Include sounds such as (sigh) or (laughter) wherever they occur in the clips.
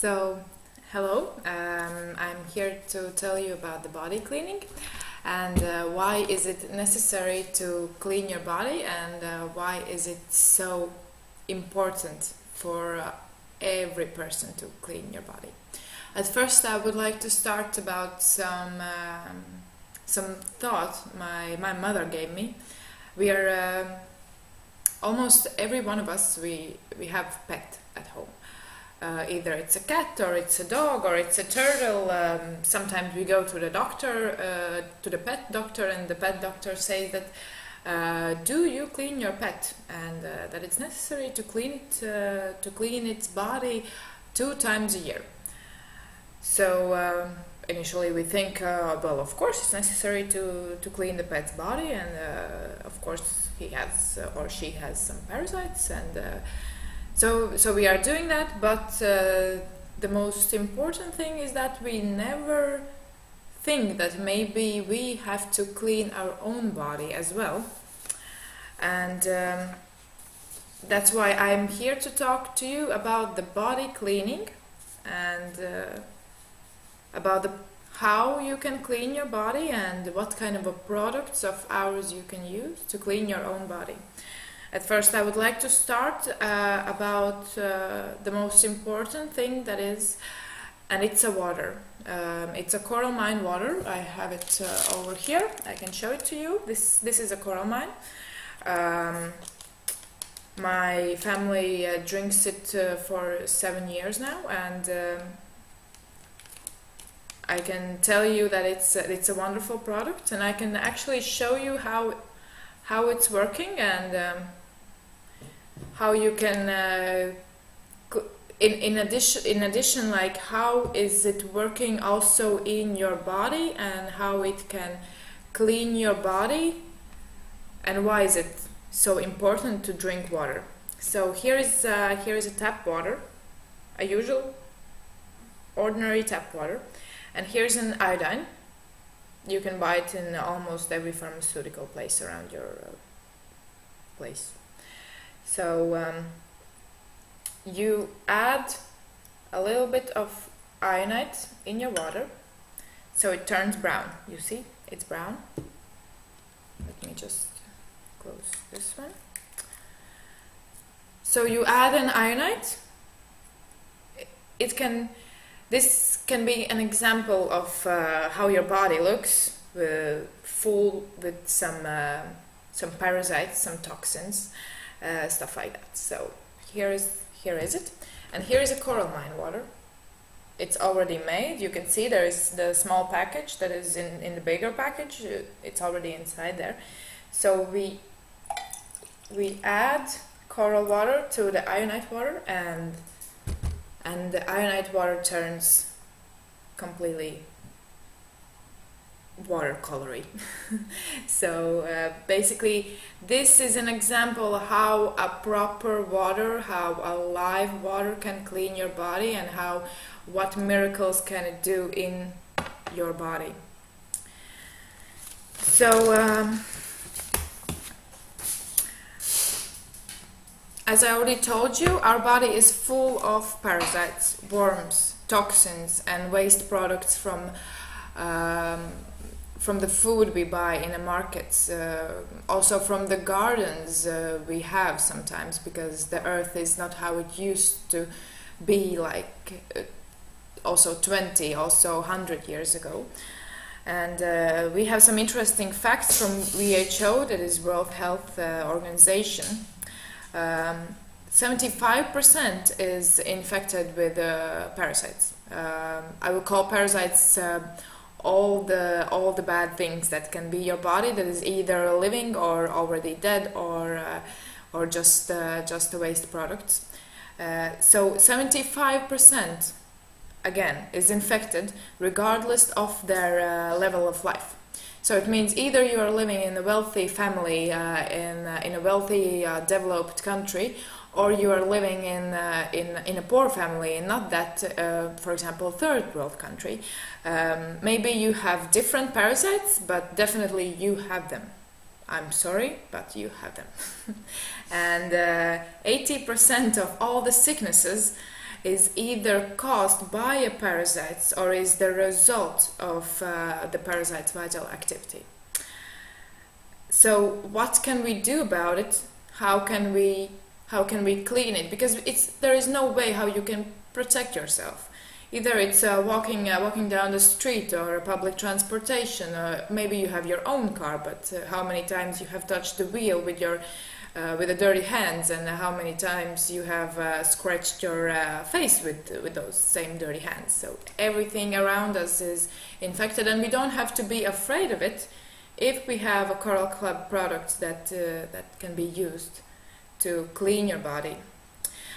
So, hello, um, I'm here to tell you about the body cleaning and uh, why is it necessary to clean your body and uh, why is it so important for uh, every person to clean your body. At first, I would like to start about some um, some thought my my mother gave me. We are um, almost every one of us we we have pet at home uh, either it's a cat or it's a dog or it's a turtle. Um, sometimes we go to the doctor, uh, to the pet doctor, and the pet doctor says that. Uh, do you clean your pet and uh, that it's necessary to clean it uh, to clean its body two times a year so um, initially we think uh, well of course it's necessary to, to clean the pet's body and of course he has or she has some parasites and so, so we are doing that, but uh, the most important thing is that we never think that maybe we have to clean our own body as well. And um, that's why I'm here to talk to you about the body cleaning and uh, about the how you can clean your body and what kind of products of ours you can use to clean your own body. At first, I would like to start uh, about uh, the most important thing that is, and it's a water. Um, it's a coral mine water. I have it uh, over here. I can show it to you. This this is a coral mine. Um, my family uh, drinks it uh, for seven years now, and um, I can tell you that it's it's a wonderful product, and I can actually show you how how it's working and um, how you can uh, in, in addition in addition like how is it working also in your body and how it can clean your body and why is it so important to drink water? So here is uh, here is a tap water a usual ordinary tap water and here's an iodine you can buy it in almost every pharmaceutical place around your uh, place so um, you add a little bit of ionite in your water so it turns brown. You see, it's brown. Let me just close this one. So you add an ionite. It can, this can be an example of uh, how your body looks, uh, full with some uh, some parasites, some toxins uh, stuff like that. So here is here is it, and here is a coral mine water. It's already made. You can see there is the small package that is in in the bigger package. It's already inside there. So we we add coral water to the ionite water and and the ionite water turns completely watercolory. (laughs) so uh, basically this is an example how a proper water, how a live water can clean your body and how what miracles can it do in your body. So um, as I already told you, our body is full of parasites, worms, toxins and waste products from um, from the food we buy in the markets, uh, also from the gardens uh, we have sometimes, because the earth is not how it used to be like uh, also 20, also 100 years ago. And uh, we have some interesting facts from WHO, that is World Health uh, Organization. 75% um, is infected with uh, parasites. Um, I will call parasites all the all the bad things that can be your body that is either living or already dead or uh, or just uh, just the waste products. Uh, so 75% again is infected regardless of their uh, level of life. So it means either you are living in a wealthy family uh, in uh, in a wealthy developed country or you are living in, uh, in, in a poor family, not that, uh, for example, third world country, um, maybe you have different parasites, but definitely you have them. I'm sorry, but you have them. (laughs) and 80% uh, of all the sicknesses is either caused by a parasite or is the result of uh, the parasite's vital activity. So, what can we do about it? How can we how can we clean it? Because it's there is no way how you can protect yourself. Either it's uh, walking uh, walking down the street or public transportation, or maybe you have your own car, but uh, how many times you have touched the wheel with your uh, with the dirty hands, and how many times you have uh, scratched your uh, face with with those same dirty hands. So everything around us is infected, and we don't have to be afraid of it if we have a Coral Club product that that can be used to clean your body.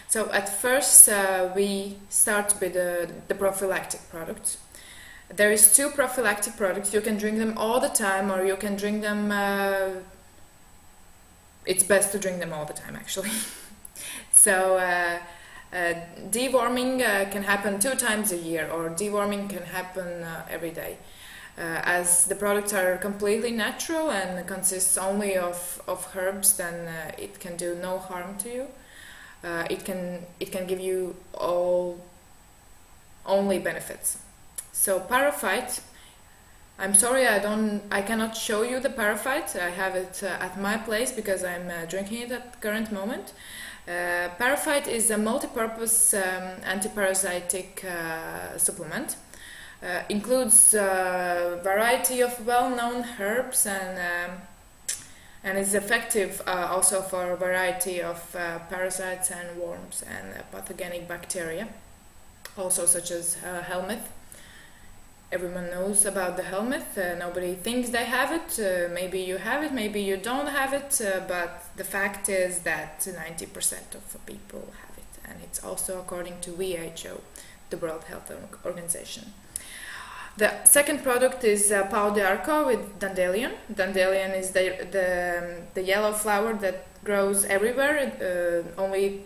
So at first uh, we start with the, the prophylactic products. There is two prophylactic products. You can drink them all the time, or you can drink them. Uh, it's best to drink them all the time, actually. (laughs) so uh, uh deworming uh, can happen two times a year, or deworming can happen uh, every day. as the products are completely natural and consists only of, of herbs, then it can do no harm to you uh, it can it can give you all only benefits. So Paraphyte, I'm sorry I don't I cannot show you the Paraphyte. I have it uh, at my place because I'm uh, drinking it at the current moment. Uh, Paraphyte is a multi-purpose um, antiparasitic uh, supplement. Uh, includes a variety of well-known herbs and um, and is effective uh, also for a variety of uh, parasites and worms and uh, pathogenic bacteria, also such as uh, helminth. Everyone knows about the helmet. Uh, nobody thinks they have it. Uh, maybe you have it, maybe you don't have it, but the fact is that 90% of people have it, and it's also according to WHO, the World Health Organization. The second product is uh, Pau d'Arco with dandelion. Dandelion is the, the, the yellow flower that grows everywhere. Uh, only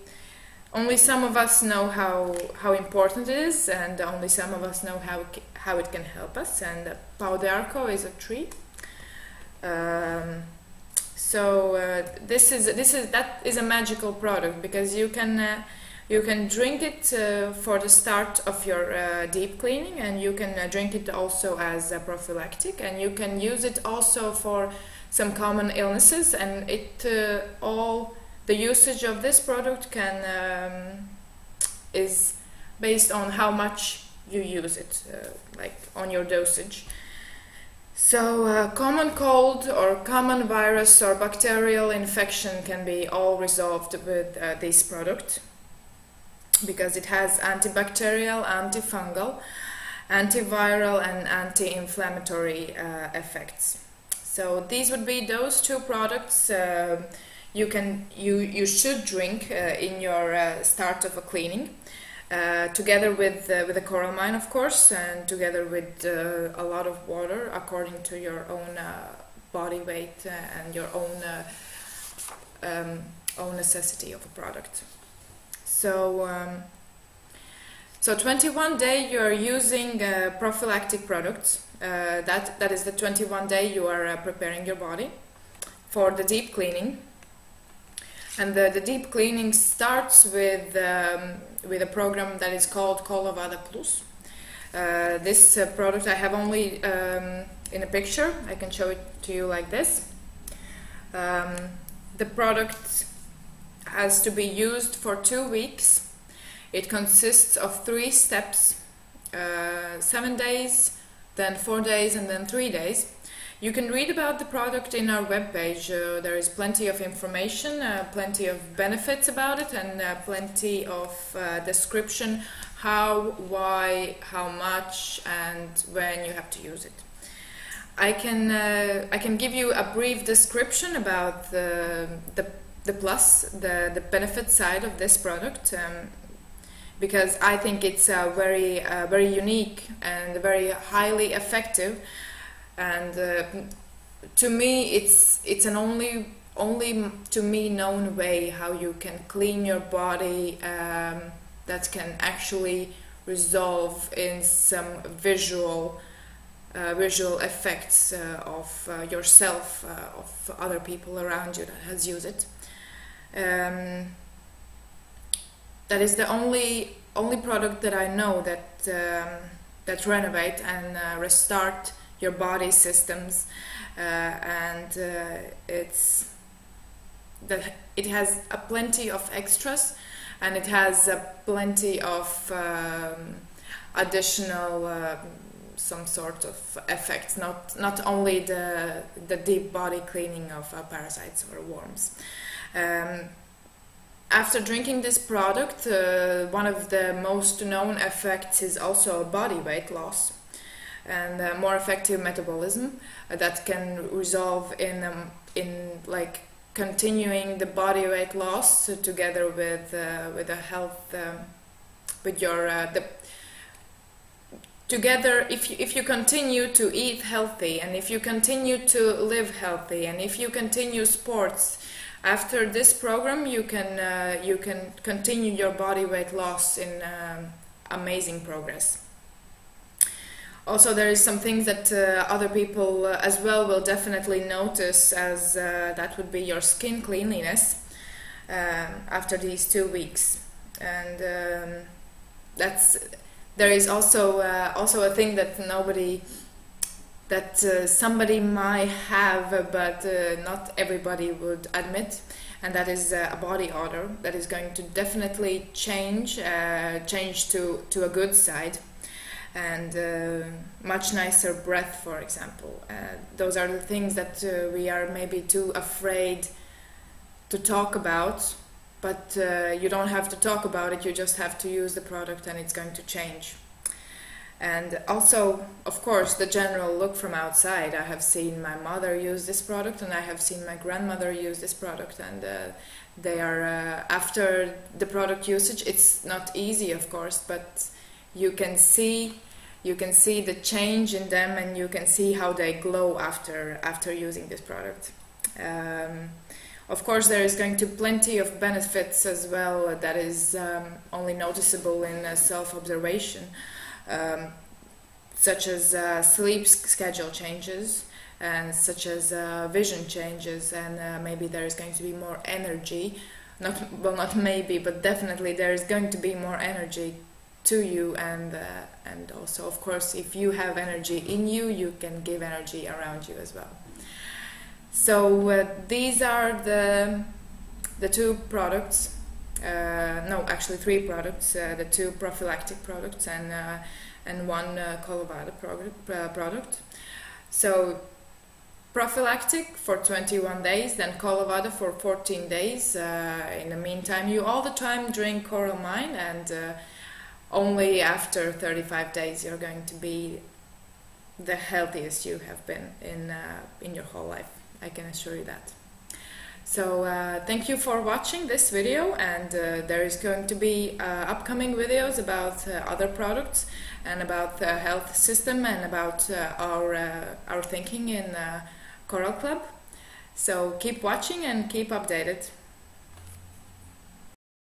only some of us know how, how important it is, and only some of us know how, how it can help us. And uh, Pau d'Arco is a tree. Um, so uh, this is this is that is a magical product because you can uh, you can drink it uh, for the start of your uh, deep cleaning, and you can uh, drink it also as a prophylactic, and you can use it also for some common illnesses. And it uh, all the usage of this product can um, is based on how much you use it, uh, like on your dosage. So, uh, common cold or common virus or bacterial infection can be all resolved with uh, this product because it has antibacterial, antifungal, antiviral, and anti inflammatory uh, effects. So these would be those two products uh, you can you you should drink uh, in your start of a cleaning, uh, together with uh, with a Coralmine, of course, and together with a lot of water according to your own body weight and your own um, own necessity of a product. So, um, so 21 day you are using uh, prophylactic products. Uh, that that is the 21 day you are uh, preparing your body for the deep cleaning. And the, the deep cleaning starts with um, with a program that is called Colo-Vada Plus. Uh, this uh, product I have only um, in a picture. I can show it to you like this. Um, the product has to be used for two weeks. It consists of three steps uh, seven days, then four days, and then three days. You can read about the product in our webpage. Uh, there is plenty of information, uh, plenty of benefits about it, and uh, plenty of uh, description how, why, how much, and when you have to use it. I can uh, I can give you a brief description about the the the plus, the, the benefit side of this product, um, because I think it's uh, very, very unique and very highly effective. And uh, to me, it's it's an only only to me known way how you can clean your body um, that can actually resolve in some visual uh, visual effects uh, of uh, yourself, uh, of other people around you that has used it. Um, that is the only only product that I know that um, that renovate and uh, restart your body systems, uh, and uh, it's that it has a plenty of extras, and it has a plenty of um, additional uh, some sort of effects, not not only the the deep body cleaning of uh, parasites or worms. Um, after drinking this product, uh, one of the most known effects is also body weight loss and uh, more effective metabolism uh, that can resolve in um, in like continuing the body weight loss together with uh, with a health um, with your uh, the together if you, if you continue to eat healthy and if you continue to live healthy and if you continue sports after this program you can uh, you can continue your body weight loss in um, amazing progress also there is some things that uh, other people uh, as well will definitely notice as uh, that would be your skin cleanliness um, after these two weeks. And um, that's there is also uh, also a thing that nobody that uh, somebody might have but uh, not everybody would admit. And that is a body odor that is going to definitely change change to to a good side and uh, much nicer breath for example. Those are the things that we are maybe too afraid to talk about but uh, you don't have to talk about it you just have to use the product and it's going to change. And also of course the general look from outside. I have seen my mother use this product and i have seen my grandmother use this product and uh, they are uh, after the product usage it's not easy of course but you can see you can see the change in them and you can see how they glow after after using this product um, of course, there is going to plenty of benefits as well that is um, only noticeable in uh, self-observation, um, such as uh, sleep schedule changes and such as uh, vision changes, and uh, maybe there is going to be more energy. Not well, not maybe, but definitely there is going to be more energy to you, and uh, and also, of course, if you have energy in you, you can give energy around you as well. So uh, these are the the two products. Uh, no, actually three products. Uh, the two prophylactic products and uh, and one uh, Colo-Vada product, uh, product. So prophylactic for 21 days, then Colo-Vada for 14 days. in the meantime, you all the time drink Coral Mine, and only after 35 days you're going to be the healthiest you have been in in your whole life. I can assure you that. So uh, thank you for watching this video and uh, there is going to be uh, upcoming videos about uh, other products and about the health system and about uh, our, uh, our thinking in Coral Club. So keep watching and keep updated.